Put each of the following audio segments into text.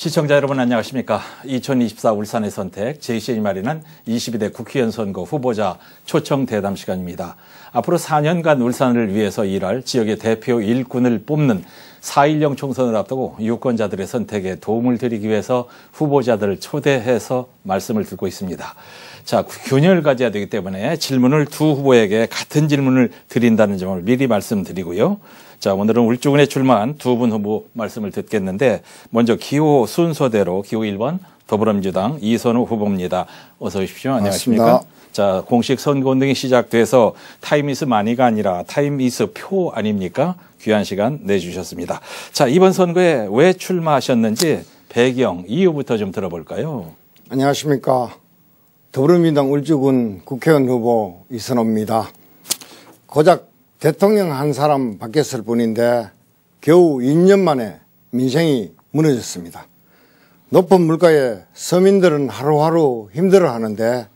시청자 여러분 안녕하십니까. 2024 울산의 선택 JCN이 마련한 22대 국회의원 선거 후보자 초청 대담 시간입니다. 앞으로 4년간 울산을 위해서 일할 지역의 대표 일꾼을 뽑는 4.10 총선을 앞두고 유권자들의 선택에 도움을 드리기 위해서 후보자들을 초대해서 말씀을 듣고 있습니다. 자, 균형을 가져야 되기 때문에 질문을 두 후보에게 같은 질문을 드린다는 점을 미리 말씀드리고요. 자, 오늘은 울주군에 출마한 두 분 후보 말씀을 듣겠는데 먼저 기호 순서대로 기호 1번 더불어민주당 이선호 후보입니다. 어서 오십시오. 안녕하십니까? 반갑습니다. 자, 공식 선거 운동이 시작돼서 time is money가 아니라 time is 표 아닙니까? 귀한 시간 내주셨습니다. 자, 이번 선거에 왜 출마하셨는지 배경, 이유부터 좀 들어볼까요? 안녕하십니까. 더불어민주당 울주군 국회의원 후보 이선호입니다. 고작 대통령 한 사람 바뀌었을 뿐인데 겨우 2년 만에 민생이 무너졌습니다. 높은 물가에 서민들은 하루하루 힘들어 하는데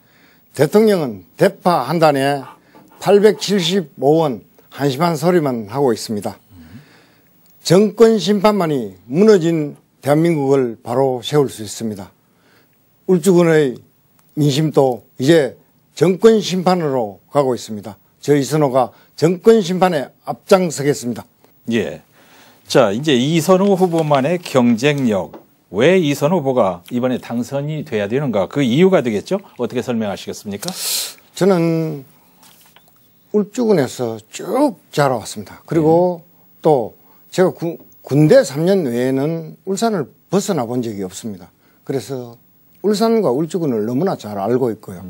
대통령은 대파 한 단에 875원 한심한 소리만 하고 있습니다. 정권 심판만이 무너진 대한민국을 바로 세울 수 있습니다. 울주군의 민심도 이제 정권 심판으로 가고 있습니다. 저희 선호가 정권 심판에 앞장서겠습니다. 예. 자, 이제 이선호 후보만의 경쟁력. 왜 이선호 후보가 이번에 당선이 돼야 되는가? 그 이유가 되겠죠? 어떻게 설명하시겠습니까? 저는 울주군에서 쭉 자라왔습니다. 그리고 또 제가 구- 군대 3년 외에는 울산을 벗어나 본 적이 없습니다. 그래서 울산과 울주군을 너무나 잘 알고 있고요.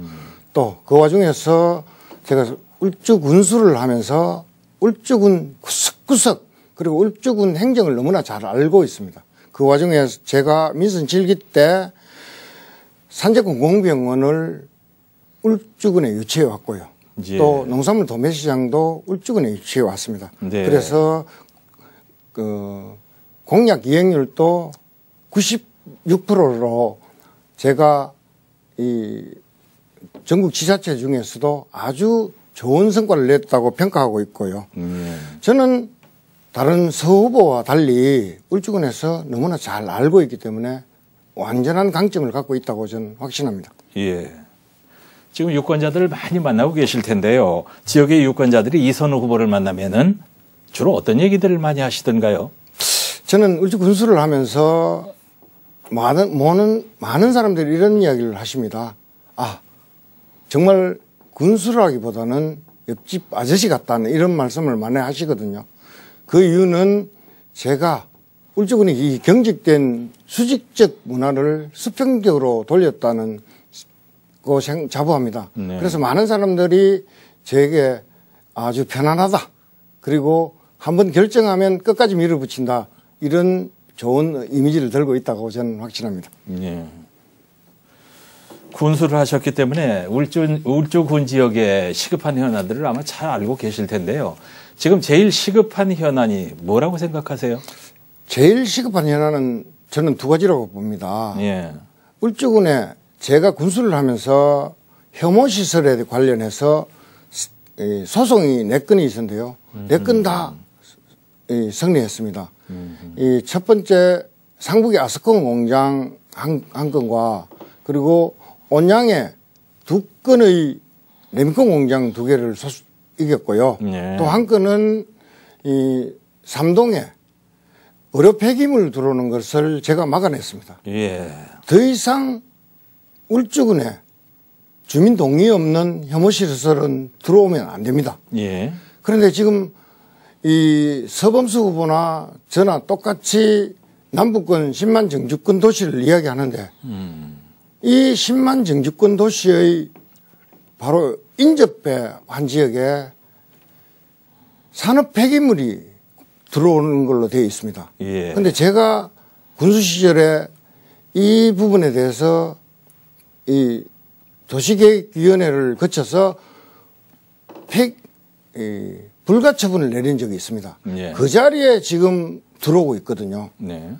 또그 와중에서 제가 울주 군수를 하면서 울주군 구석구석 그리고 울주군 행정을 너무나 잘 알고 있습니다. 그 와중에 제가 민선 질기 때 산재군 공병원을 울주군에 유치해 왔고요. 예. 또 농산물 도매시장도 울주군에 유치해 왔습니다. 네. 그래서 그 공약 이행률도 96%로 제가 이 전국 지자체 중에서도 아주 좋은 성과를 냈다고 평가하고 있고요. 음, 저는 다른 서후보와 달리 울주군에서 너무나 잘 알고 있기 때문에 완전한 강점을 갖고 있다고 저는 확신합니다. 예. 지금 유권자들을 많이 만나고 계실 텐데요. 지역의 유권자들이 이선호 후보를 만나면은 주로 어떤 얘기들을 많이 하시던가요? 저는 울주 군수를 하면서 많은, 많은, 많은 사람들이 이런 이야기를 하십니다. 아, 정말 군수라기보다는 옆집 아저씨 같다는 이런 말씀을 많이 하시거든요. 그 이유는 제가 울주군이 이 경직된 수직적 문화를 수평적으로 돌렸다는 거 생- 자부합니다. 네. 그래서 많은 사람들이 저에게 아주 편안하다. 그리고 한번 결정하면 끝까지 밀어붙인다. 이런 좋은 이미지를 들고 있다고 저는 확신합니다. 예. 군수를 하셨기 때문에 울주, 울주군 지역의 시급한 현안들을 아마 잘 알고 계실 텐데요. 지금 제일 시급한 현안이 뭐라고 생각하세요? 제일 시급한 현안은 저는 두 가지라고 봅니다. 예. 울주군에 제가 군수를 하면서 혐오 시설에 관련해서 소송이 네 건이 있었는데요. 네 건 다 승리했습니다. 이 첫 번째 상북의 아스콘 공장 한, 한 건과 그리고 온양에 두 건의 레미콘 공장 두 개를 소수, 이겼고요. 네. 또한 건은 이 삼동에 의료 폐기물 들어오는 것을 제가 막아냈습니다. 예. 더 이상 울주군에 주민 동의 없는 혐오시설은 들어오면 안 됩니다. 예. 그런데 지금 이 서범수 후보나 저나 똑같이 남북권 10만 정주권 도시를 이야기하는데 이 10만 정주권 도시의 바로 인접배 한 지역에 산업 폐기물이 들어오는 걸로 되어 있습니다. 예. 근데 제가 군수 시절에 이 부분에 대해서 이 도시계획위원회를 거쳐서 폐, 이, 불가 처분을 내린 적이 있습니다. 예. 그 자리에 지금 들어오고 있거든요. 네.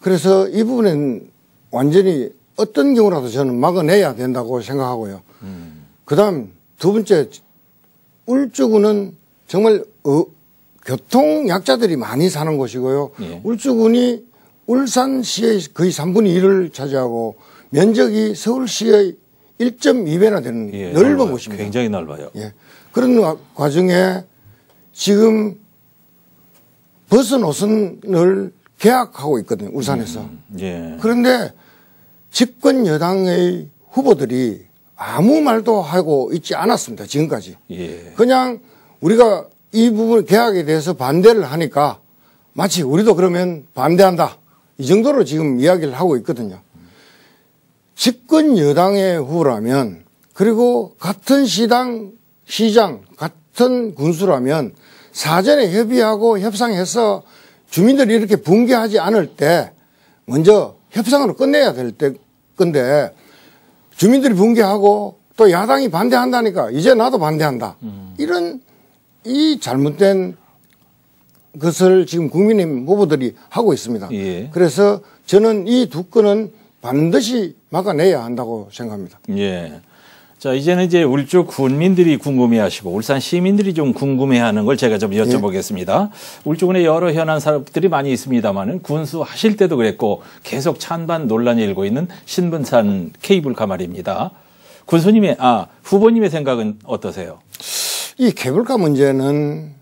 그래서 이 부분은 완전히 어떤 경우라도 저는 막아내야 된다고 생각하고요. 그 다음 두 번째, 울주군은 정말 어, 교통 약자들이 많이 사는 곳이고요. 예. 울주군이 울산시의 거의 3분의 1을 차지하고 면적이 서울시의 1.2배나 되는 예, 넓은 넓어요. 곳입니다. 굉장히 넓어요. 예. 그런 과- 과정에 지금 버스 노선을 계약하고 있거든요. 울산에서. 예. 그런데 집권 여당의 후보들이 아무 말도 하고 있지 않았습니다. 지금까지. 예. 그냥 우리가 이 부분 계약에 대해서 반대를 하니까 마치 우리도 그러면 반대한다. 이 정도로 지금 이야기를 하고 있거든요. 집권 여당의 후보라면 그리고 같은 시당 시장 같은 군수라면 사전에 협의하고 협상해서 주민들이 이렇게 붕괴하지 않을 때 먼저 협상으로 끝내야 될 때 건데 주민들이 붕괴하고 또 야당이 반대한다니까 이제 나도 반대한다. 이런 이 잘못된 것을 지금 국민의힘 후보들이 하고 있습니다. 예. 그래서 저는 이 두 건은 반드시 막아내야 한다고 생각합니다. 예. 자, 이제는 이제 울주 군민들이 궁금해하시고 울산 시민들이 좀 궁금해하는 걸 제가 좀 여쭤보겠습니다. 울주군에 여러 현안 사업들이 많이 있습니다만은 군수 하실 때도 그랬고 계속 찬반 논란이 일고 있는 신분산 케이블카 말입니다. 군수님의 아 후보님의 생각은 어떠세요? 이 케이블카 문제는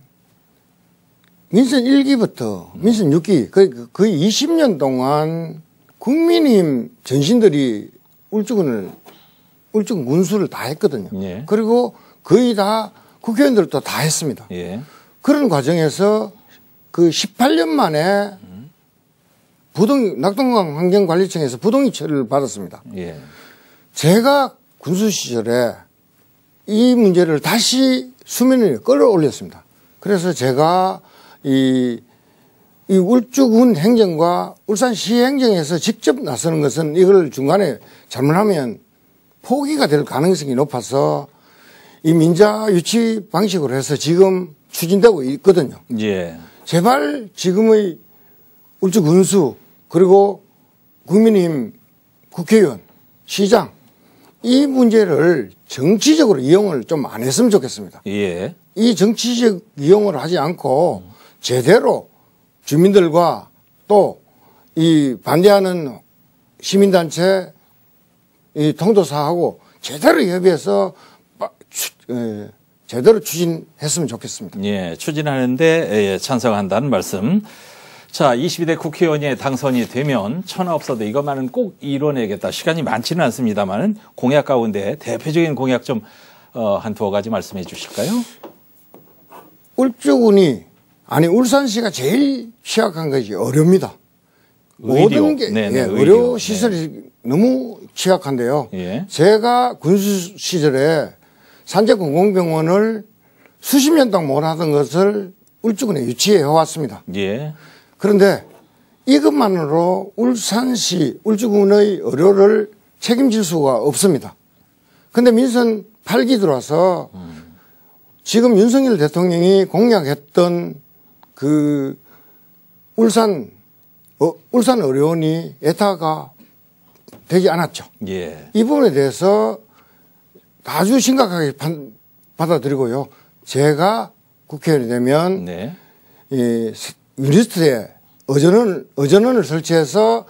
민선 1기부터 민선 6기 거의, 거의 20년 동안 국민의힘 전신들이 울주군을 울주군 군수를 다 했거든요. 예. 그리고 거의 다 국회의원들도 다 했습니다. 예. 그런 과정에서 그 18년 만에 부동 낙동강 환경관리청에서 부동의처를 받았습니다. 예. 제가 군수 시절에 이 문제를 다시 수면 위에 끌어올렸습니다. 그래서 제가 이, 이 울주군 행정과 울산시 행정에서 직접 나서는 것은 이걸 중간에 잘못하면 포기가 될 가능성이 높아서 이 민자 유치 방식으로 해서 지금 추진되고 있거든요. 예. 제발 지금의 울주 군수 그리고 국민의힘 국회의원, 시장 이 문제를 정치적으로 이용을 좀 안 했으면 좋겠습니다. 예. 이 정치적 이용을 하지 않고 제대로 주민들과 또 이 반대하는 시민단체 이 통도사하고 제대로 협의해서 제대로 추진했으면 좋겠습니다. 예, 추진하는데 예, 찬성한다는 말씀. 자, 22대 국회의원이 당선이 되면 천하 없어도 이것만은 꼭 이뤄내겠다. 시간이 많지는 않습니다만은 공약 가운데 대표적인 공약 좀 어, 한 두어 가지 말씀해 주실까요? 울주군이 아니 울산시가 제일 취약한 것이 어렵니다. 모든 게 네네, 예, 의료. 의료 시설이 너무 취약한데요. 예. 제가 군수 시절에 산재공공병원을 수십 년 동안 못 하던 것을 울주군에 유치해 왔습니다. 예. 그런데 이것만으로 울산시 울주군의 의료를 책임질 수가 없습니다. 근데 민선 8기 들어와서 지금 윤석열 대통령이 공약했던 그 울산 어, 울산 의료원이 에타가 되지 않았죠. 예. 이 부분에 대해서 아주 심각하게 판- 받아들이고요. 제가 국회의원이 되면 네. 이 스- 유니스트에 의전원, 의전원을 설치해서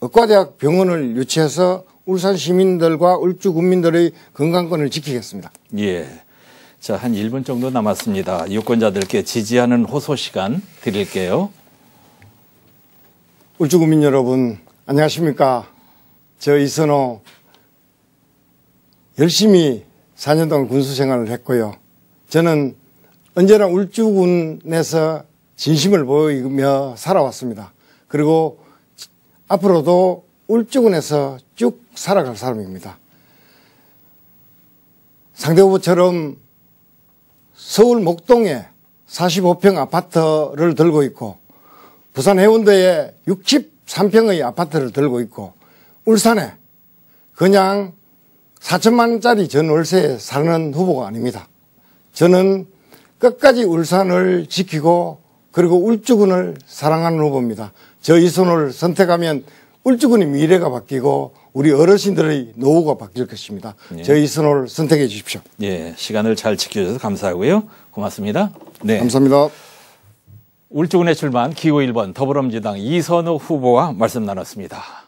의과대학 병원을 유치해서 울산 시민들과 울주 군민들의 건강권을 지키겠습니다. 예. 자, 한 1분 정도 남았습니다. 유권자들께 지지하는 호소 시간 드릴게요. 울주 군민 여러분, 안녕하십니까. 저 이선호 열심히 4년 동안 군수 생활을 했고요. 저는 언제나 울주군에서 진심을 보이며 살아왔습니다. 그리고 앞으로도 울주군에서 쭉 살아갈 사람입니다. 상대 후보처럼 서울 목동에 45평 아파트를 들고 있고 부산 해운대에 63평의 아파트를 들고 있고 울산에 그냥 4천만 원짜리 전월세에 사는 후보가 아닙니다. 저는 끝까지 울산을 지키고 그리고 울주군을 사랑하는 후보입니다. 저 이손을 선택하면 울주군의 미래가 바뀌고 우리 어르신들의 노후가 바뀔 것입니다. 저 이손을 선택해 주십시오. 예. 시간을 잘 지켜주셔서 감사하고요. 고맙습니다. 네. 감사합니다. 울주군에 출마한 기호 1번 더불어민주당 이선호 후보와 말씀 나눴습니다.